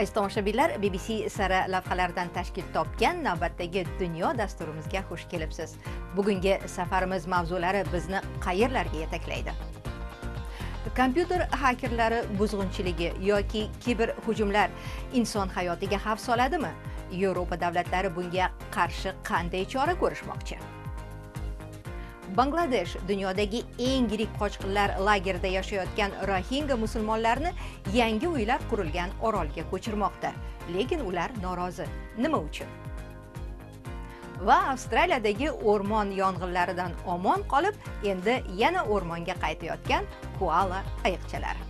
aziz tomoshabinlar bbc sara lavhalaridan tashkil topgan navbatdagi dunyo dasturimizga xush kelibsiz. Bugungi safarimiz mavzulari bizni qayerlarga yetaklaydi? Kompyuter xakerlari buzg'unchiligi yoki kiber hujumlar inson hayotiga xavf soladimi? Yevropa davlatlari bunga qarshi qanday chora ko'rishmoqchi? Bangladesh dunyodagi eng yirik qochqinlar lagerida yashayotgan rohinga musulmonlarni yangi uylar qurilgan orolga ko'chirmoqda. Lekin ular norozi. Nima uchun? Va avstraliyadagi o'rmon yong'inlaridan omon qolib endi yana o'rmonga qaytayotgan koala ayiqchalari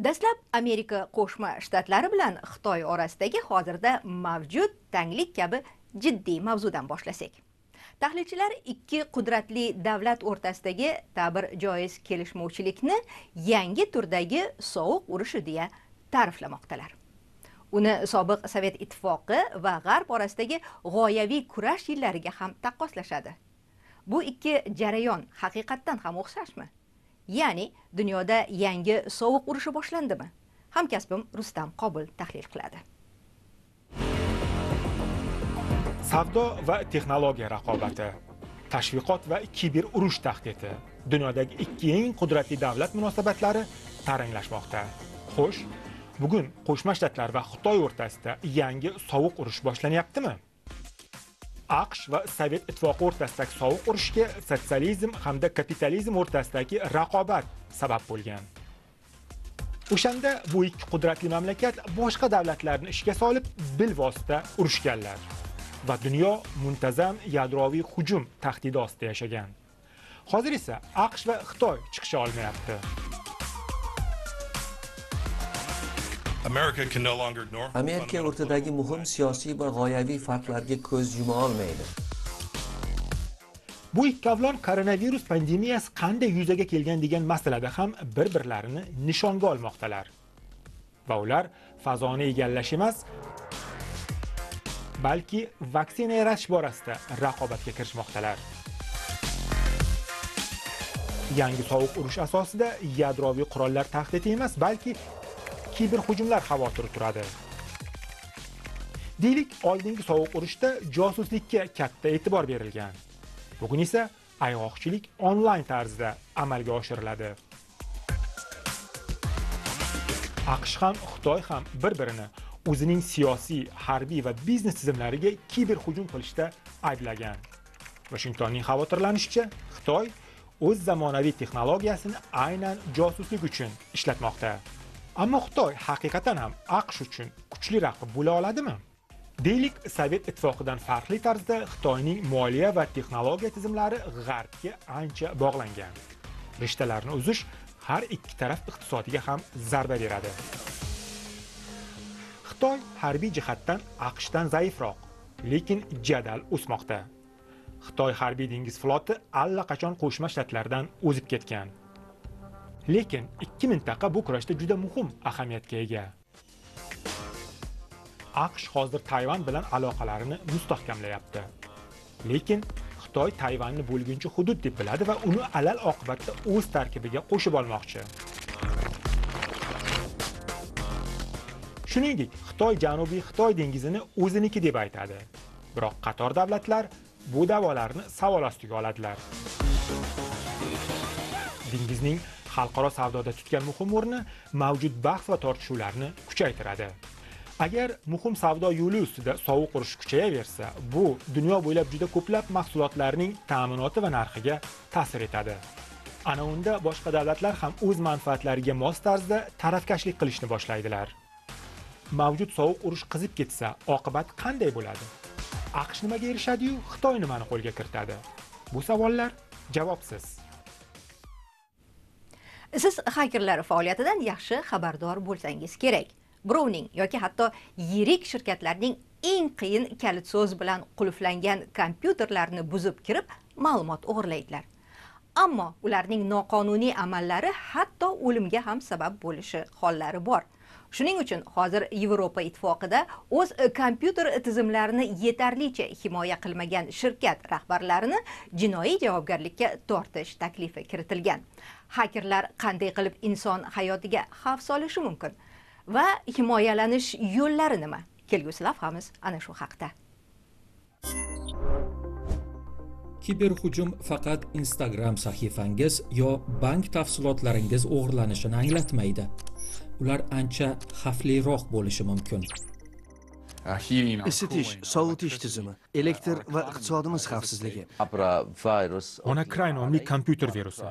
dastlab amerika qo'shma shtatlari bilan xitoy orasidagi hozirda mavjud tanglik kabi jiddiy mavzudan boshlasak. Tahlilchilar ikki qudratli davlat o'rtasidagi ta'bir joiz kelishmovchilikni yangi turdagi sovuq urushi deya ta'riflamoqdalar. Uni sobiq sovet ittifoqi va g'arb orasidagi g'oyaviy kurash yillariga ham taqqoslashadi. Bu ikki jarayon haqiqatdan ham o'xshashmi? Ya'ni dunyoda yangi sovuq urushi boshlandimi? Hamkasbim rustam qobil tahlil qiladi. Savdo va texnologiya raqobati tashviqot va kiber urush tahdidi dunyodagi ikki eng qudratli davlat munosabatlari taranglashmoqda. Xo'sh bugun qo'shma shtatlar va xitoy o'rtasida yangi sovuq urush boshlanyaptimi? Aqsh va sovet ittifoqi o'rtasidagi sovuq urushga sotsializm hamda kapitalizm o'rtasidagi raqobat sabab bo'lgan. O'shanda bu ikki qudratli mamlakat boshqa davlatlarni ishga solib bilvosita urushganlar va dunyo muntazam yadroviy hujum tahdidi ostida yashagan. Hozir esa aqsh va xitoy chiqisha olmayapti. Amerika o'rtadagi muhim siyosiy va g'oyaviy farqlarga ko'z yuma olmaydi. Bu ikkovlon koronavirus pandemiyasi qanday yuzaga kelgan degan masalada ham bir birlarini nishonga olmoqdalar. Va ular fazoni egallash emas balki vaksina yaratish borasida raqobatga kirishmoqdalar. Yangi sovuq urush asosida yadroviy qurollar tahdidi emas balki kiber hujumlar xavotiri turadi. Deylik oldingi sovuq urushda josuslikka katta e'tibor berilgan. Bugun esa ayg'oqchilik onlayn tarzda amalga oshiriladi. Aqsh ham xitoy ham bir birini o'zining siyosiy harbiy va biznes tizimlariga kiber hujum qilishda ayblagan. Vashingtonning xavotirlanishicha xitoy o'z zamonaviy texnologiyasini aynan josuslik uchun ishlatmoqda. Ammo xitoy haqiqatan ham aqsh uchun kuchli raqib bo'la oladimi? Deylik sovet ittifoqidan farqli tarzda xitoyning moliya va texnologiya tizimlari g'arbga ancha bog'langan. Rishtalarni uzish har ikki taraf iqtisodiga ham zarba beradi. Xitoy harbiy jihatdan aqshdan zaifroq lekin jadal o'smoqda. Xitoy harbiy dengiz floti allaqachon qo'shma shtatlardan o'zib ketgan. Lekin ikki mintaqa bu kurashda juda muhim ahamiyatga ega. Aqsh hozir tayvan bilan aloqalarini mustahkamlayapti. Lekin xitoy tayvanni bo'lgunchi hudud deb biladi va uni alal oqibatda o'z tarkibiga qo'shib olmoqchi. Shuningdek xitoy janubiy xitoy dengizini o'ziniki deb aytadi. Biroq qator davlatlar bu da'volarni savol ostiga oladilar. Dengizning xalqaro savdoda tutgan muhim o'rni mavjud bahs va tortishuvlarni kuchaytiradi. Agar muhim savdo yo'li ustida sovuq urush kuchayaversa bu dunyo bo'ylab juda ko'plab mahsulotlarning ta'minoti va narxiga ta'sir etadi. Ana unda boshqa davlatlar ham o'z manfaatlariga mos tarzda tarafkashlik qilishni boshlaydilar. Mavjud sovuq urush qizib ketsa oqibat qanday bo'ladi? Aqsh nimaga erishadiyu? Xitoy nimani qo'lga kiritadi? Bu savollar javobsiz. Siz xakerlar faoliyatidan yaxshi xabardor bo'lsangiz kerak. Birovning yoki hatto yirik shirkatlarning eng qiyin kalit so'z bilan qulflangan kompyuterlarni buzib kirib ma'lumot o'g'irlaydilar. Ammo ularning noqonuniy amallari hatto o'limga ham sabab bo'lishi hollari bor. Shuning uchun hozir yevropa ittifoqida o'z e, kompyuter tizimlarini yetarlicha himoya qilmagan shirkat rahbarlarini jinoiy javobgarlikka tortish taklifi kiritilgan. Hakerlar qanday qilib inson hayotiga xavf solishi mumkin va himoyalanish yo'llari nima kelgusi lavhamiz ana shu haqda. Kiberhujum faqat instagram sahifangiz yo bank tafsilotlaringiz o'g'irlanishini anglatmaydi. Ular ancha xavfliroq bo'lishi mumkin. Isitish sovutish tizimi elektr va iqtisodimiz xavfsizligi. Onakray nomli kompyuter virusi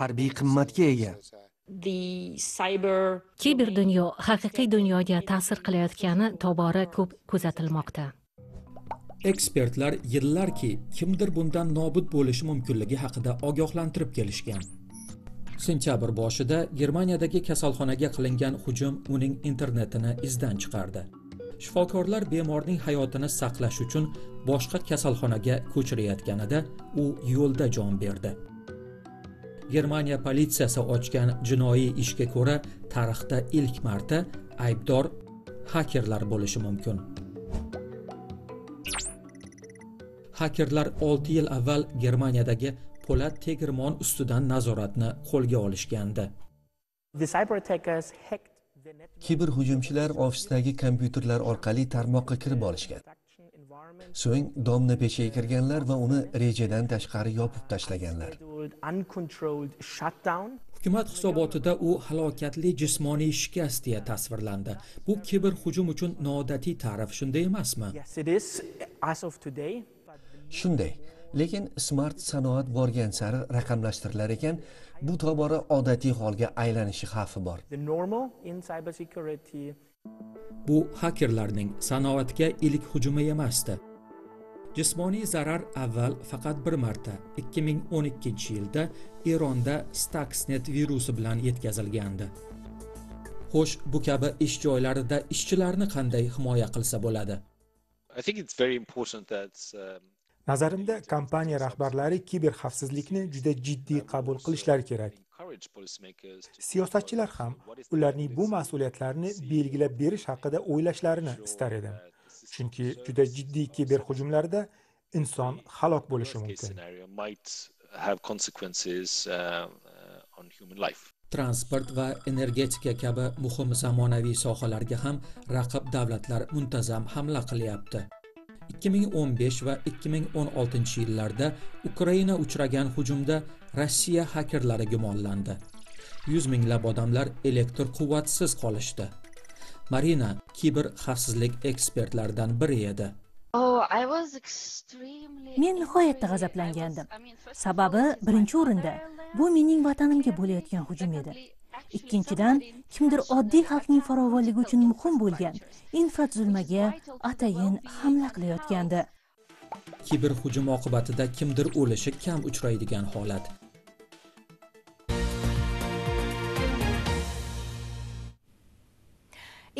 harbiy qimmatga ega. Kiber dunyo haqiqiy dunyoga ta'sir qilayotgani tobora ko'p kuzatilmoqda. Ekspertlar yillarki kimdir bundan nobud bo'lishi mumkinligi haqida ogohlantirib kelishgan sentyabr boshida germaniyadagi kasalxonaga qilingan hujum uning internetini izdan chiqardi. Shifokorlar bemorning hayotini saqlash uchun boshqa kasalxonaga ko'chirayotganida u yo'lda jon berdi. Germaniya politsiyasi ochgan jinoiy ishga ko'ra tarixda ilk marta aybdor hakerlar bo'lishi mumkin. Hakerlar 6 yil avval germaniyadagi po'lat tegirmon ustidan nazoratni qo'lga olishgandi. Network. Kiberhujumchilar ofisdagi kompyuterlar orqali tarmoqqa kirib olishgan. So'ng domna peshiga kirganlar va uni rejadan tashqari yopib tashlaganlar. Hukumat hisobotida u halokatli jismoniy shikast deya tasvirlandi. Bu kiberhujum uchun noodatiy ta'rif shunday emasmi? Shunday lekin smart sanoat borgan sari raqamlashtirilar ekan. Bu tobora odatiy holga aylanishi xavfi bor. Bu hakerlarning sanoatga ilk hujumi emasdi. Jismoniy zarar avval faqat bir marta 2012 yilda eronda stuxnet virusi bilan yetkazilgandi. Xo'sh bu kabi ish joylarida ishchilarni qanday himoya qilsa bo'ladi? I think it's very important that um, nazarimda kompaniya rahbarlari kiber xavfsizlikni juda jiddiy qabul qilishlari kerak. Siyosatchilar ham ularning bu mas'uliyatlarini belgilab berish haqida o'ylashlarini istar edim chunki juda jiddiy kiber hujumlarda inson halok bo'lishi mumkin. Uh, transport va energetika kabi muhim zamonaviy sohalarga ham raqib davlatlar muntazam hamla qilyapti 2015 va 2016 yillarda ukraina uchragan hujumda rossiya hakerlari gumonlandi. Yuz minglab odamlar elektr quvvatisiz qolishdi. Marina kiber xavfsizlik ekspertlaridan biri edi. Men nihoyatda g'azablangandim. Sababi birinchi o'rinda bu mening vatanimga bo'layotgan hujum edi ikkinchidan kimdir oddiy xalqning farovonligi uchun muhim bo'lgan infratuzilmaga atayin hamla qilayotgandi. Kiber hujum oqibatida kimdir o'lishi kam uchraydigan holat.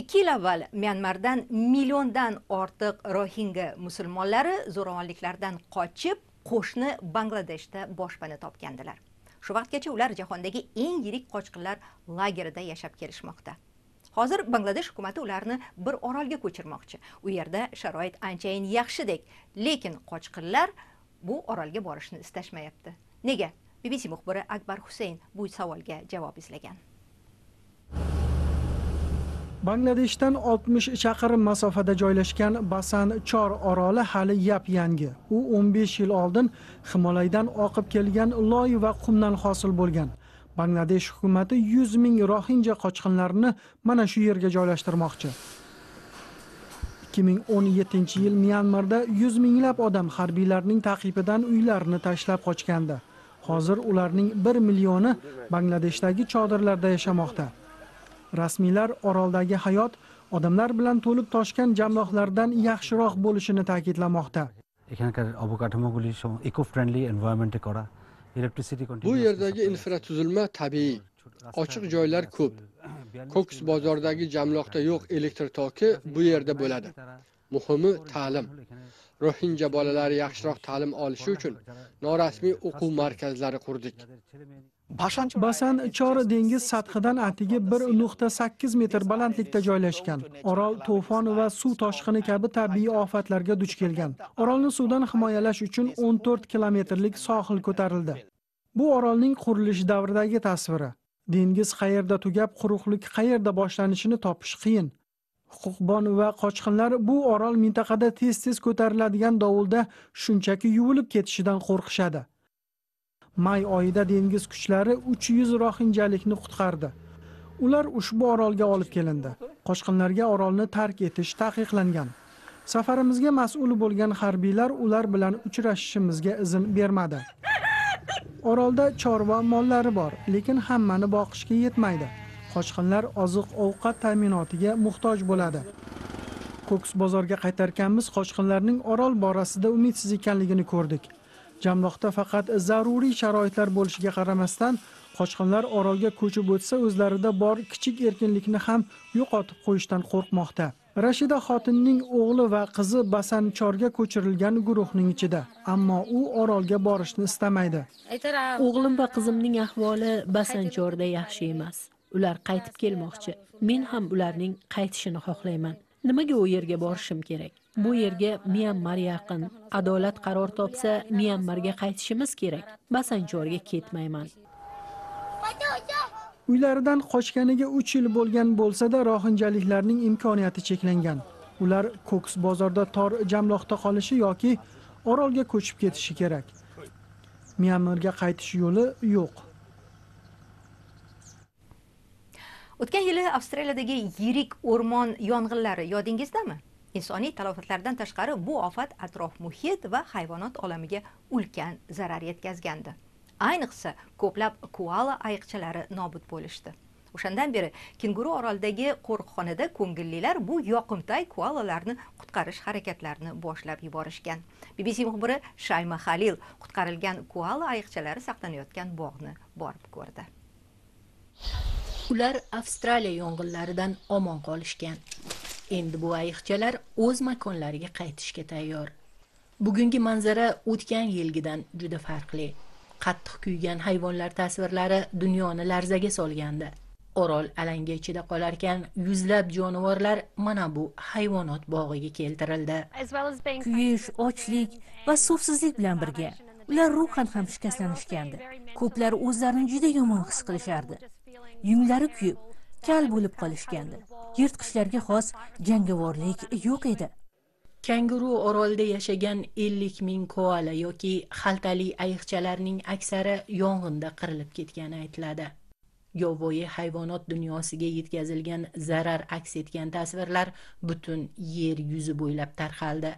Ikki yil avval myanmardan milliondan ortiq rohinga musulmonlari zo'ravonliklardan qochib qo'shni bangladeshda boshpana topgandilar shu vaqtgacha ular jahondagi eng yirik qochqinlar lagerida yashab kelishmoqda. Hozir bangladesh hukumati ularni bir orolga ko'chirmoqchi. U yerda sharoit anchayin yaxshidek lekin qochqinlar bu orolga borishni istashmayapti. Nega? Bbc muxbiri akbar husayn bu savolga javob izlagan. Bangladeshdan 60 chaqirim masofada joylashgan basan chor oroli hali yap yangi. U 15 yil oldin himolaydan oqib kelgan loy va qumdan hosil bo'lgan. Bangladesh hukumati 100 ming rohinja qochqinlarini mana shu yerga joylashtirmoqchi. 2017 yil myanmarda 100 minglab odam harbiylarning taqibidan uylarini tashlab qochgandi. Hozir ularning 1 millioni bangladeshdagi chodirlarda yashamoqda. rasmiylar oroldagi hayot odamlar bilan to'lib toshgan jamloqlardan yaxshiroq bo'lishini ta'kidlamoqda এখানকার অবকাঠামোগুলি eco friendly এনভায়রনমেন্টে করা electricity bu yerdagi infratuzilma tabiiy ochiq joylar ko'p koks bozoridagi jamloqda yo'q elektr toki bu yerda bo'ladi muhimi ta'lim rohinja bolalari yaxshiroq ta'lim olishi uchun norasmiy o'quv markazlari qurdik Basan chor dengiz sathidan atigi bir nuqta sakkiz metr balandlikda joylashgan. orol to'fon va suv toshqini kabi tabiiy ofatlarga duch kelgan. orolni suvdan himoyalash uchun 14 kilometrlik sohil ko'tarildi. Bu orolning qurilish davridagi tasviri. Dengiz qayerda tugab quruqlik qayerda boshlanishini topish qiyin. Huquqbon va qochqinlar bu orol mintaqada tez tez ko'tariladigan dovulda shunchaki yuvilib ketishidan qo'rqishadi may oyida dengiz kuchlari 300 rohinjalikni qutqardi. Ular ushbu orolga olib kelindi. Qochqinlarga orolni tark etish taqiqlangan. Safarimizga mas'ul bo'lgan harbiylar ular bilan uchrashishimizga izn bermadi. Orolda chorva mollari bor lekin hammani boqishga yetmaydi. Qochqinlar oziq ovqat ta'minotiga muhtoj bo'ladi. Ko'ks bozorga qaytarkanmiz qochqinlarning orol borasida umidsiz ekanligini ko'rdik. Jamloqda faqat zaruriy sharoitlar bo'lishiga qaramasdan qochqinlar orolga ko'chib o'tsa o'zlarida bor kichik erkinlikni ham yo'qotib qo'yishdan qo'rqmoqda. Rashida xotinning o'g'li va qizi basanchorga ko'chirilgan guruhning ichida ammo u orolga borishni istamaydi. O'g'lim va qizimning ahvoli basanchorda yaxshi emas. Ular qaytib kelmoqchi. Men ham ularning qaytishini xohlayman nimaga u yerga borishim kerak? Bu yerga myanmar yaqin. Adolat qaror topsa myanmarga qaytishimiz kerak. Basanchorga ketmayman. Uylaridan qochganiga 3 yil bo'lgan bo'lsa-da rohinjaliklarning imkoniyati cheklangan. Ular ko'ks bozorda tor jamloqda qolishi yoki orolga ko'chib ketishi kerak. Myanmarga qaytish yo'li yo'q. O'tgan yili avstraliyadagi yirik o'rmon yong'inlari yodingizdami insoniy talofatlardan tashqari bu ofat atrof muhit va hayvonot olamiga ulkan zarar yetkazgandi. Ayniqsa ko'plab koala ayiqchalari nobud bo'lishdi. O'shandan beri kenguru orolidagi qo'riqxonada ko'ngillilar bu yoqimtoy koalalarni qutqarish harakatlarini boshlab yuborishgan. Bbc muxbiri shayma halil qutqarilgan koala ayiqchalari saqlanayotgan bog'ni borib ko'rdi. Ular avstraliya yong'inlaridan omon qolishgan. Endi bu ayiqchalar o'z makonlariga qaytishga tayyor. Bugungi manzara o'tgan yilgidan juda farqli. Qattiq kuygan hayvonlar tasvirlari dunyoni larzaga solgandi. Orol alanga ichida qolarkan yuzlab jonivorlar mana bu hayvonot bog'iga keltirildi. Kuyish ochlik va suvsizlik bilan birga ular ruhan ham shikastlanishgandi. Ko'plar o'zlarini juda yomon his qilishardi yunglari kuyib kal bo'lib qolishgandi. Yirtqichlarga xos jangovorlik yo'q edi. Kanguru orolida yashagan ellik ming koala yoki xaltali ayiqchalarning aksari yong'inda qirilib ketgani aytiladi. Yovvoyi hayvonot dunyosiga yetkazilgan zarar aks etgan tasvirlar butun yer yuzi bo'ylab tarqaldi.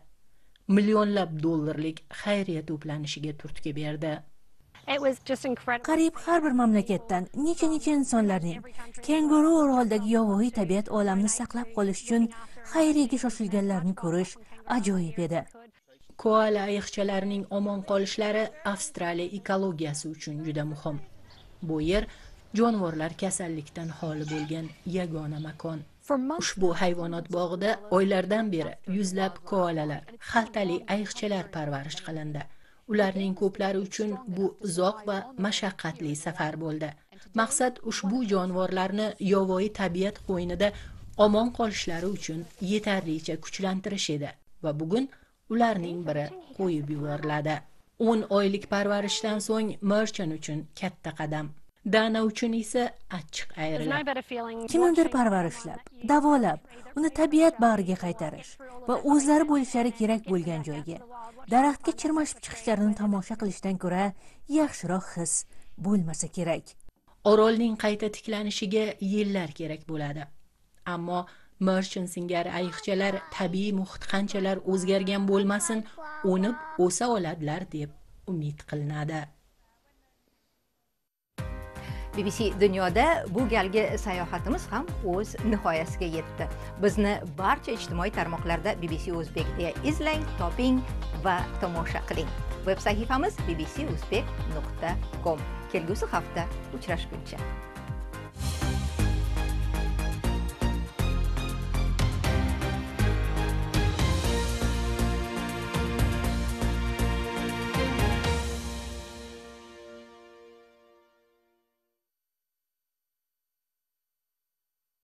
Millionlab dollarlik xayriya to'planishiga turtki berdi. Qariyb har bir mamlakatdan necha necha insonlarning kenguru orolidagi yovvoyi tabiat olamini saqlab qolish uchun xayriyaga shoshilganlarini ko'rish ajoyib edi. Koala ayiqchalarining omon qolishlari avstraliya ekologiyasi uchun juda muhim. Bu yer jonivorlar kasallikdan xoli bo'lgan yagona makon. Ushbu hayvonot bog'ida oylardan beri yuzlab koalalar xaltali ayiqchalar parvarish qilindi ularning ko'plari uchun bu uzoq va mashaqqatli safar bo'ldi. Maqsad ushbu jonivorlarni yovvoyi tabiat qo'ynida omon qolishlari uchun yetarlicha kuchlantirish edi va bugun ularning biri qo'yib yuboriladi. O'n oylik parvarishdan so'ng merchan uchun katta qadam. Dana uchun esa achchiq ayrilib kimnidir parvarishlab davolab uni tabiat bag'riga qaytarish va o'zlari bo'lishlari kerak bo'lgan joyga daraxtga chirmashib chiqishlarini tomosha qilishdan ko'ra yaxshiroq his bo'lmasa kerak. Orolning qayta tiklanishiga yillar kerak bo'ladi. Ammo merchan singari ayiqchalar tabiiy muhit qanchalar o'zgargan bo'lmasin o'nib o'sa oladilar deb umid qilinadi bbc dunyoda bu galgi sayohatimiz ham o'z nihoyasiga yetdi. Bizni barcha ijtimoiy tarmoqlarda bbc o'zbekda izlang toping va tomosha qiling. Veb sahifamiz bbc o'zbek nuqta com. Kelgusi hafta uchrashguncha.